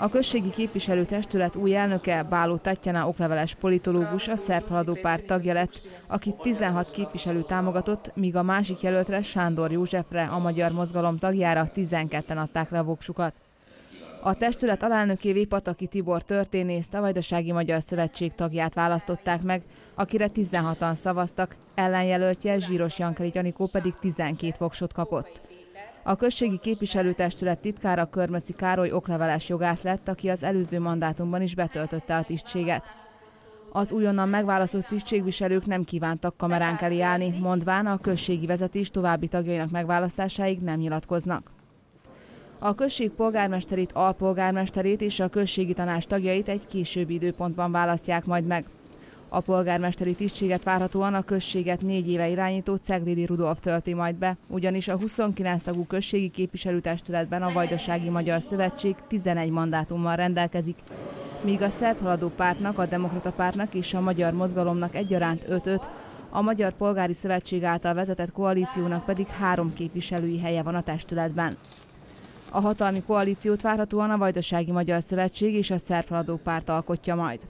A községi képviselőtestület új elnöke Báló Tatjana okleveles politológus a szerb haladó párt tagja lett, akit 16 képviselő támogatott, míg a másik jelöltre Sándor Józsefre, a Magyar Mozgalom tagjára 12-en adták le a voksukat. A testület alelnökévé Pataki Tibor történészt, a Vajdasági Magyar Szövetség tagját választották meg, akire 16-an szavaztak, ellenjelöltje Zsíros Jankeli Gyanikó pedig 12 voksot kapott. A községi képviselőtestület titkára Körmöci Károly okleveles jogász lett, aki az előző mandátumban is betöltötte a tisztséget. Az újonnan megválasztott tisztségviselők nem kívántak kameránk elé állni, mondván a községi vezetés további tagjainak megválasztásáig nem nyilatkoznak. A község polgármesterét, alpolgármesterét és a községi tanács tagjait egy későbbi időpontban választják majd meg. A polgármesteri tisztséget várhatóan a községet négy éve irányító Ceglidi Rudolf tölti majd be, ugyanis a 29 tagú községi képviselőtestületben a Vajdasági Magyar Szövetség 11 mandátummal rendelkezik, míg a szerb haladó pártnak, a Demokrata pártnak és a Magyar Mozgalomnak egyaránt 5-5, a Magyar Polgári Szövetség által vezetett koalíciónak pedig három képviselői helye van a testületben. A hatalmi koalíciót várhatóan a Vajdasági Magyar Szövetség és a Szerb Haladó Párt alkotja majd.